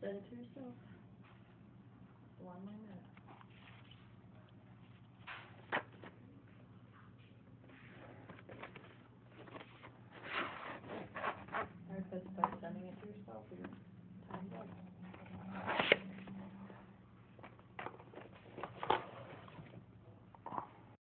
said it to yourself. One more minute.